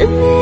Didn't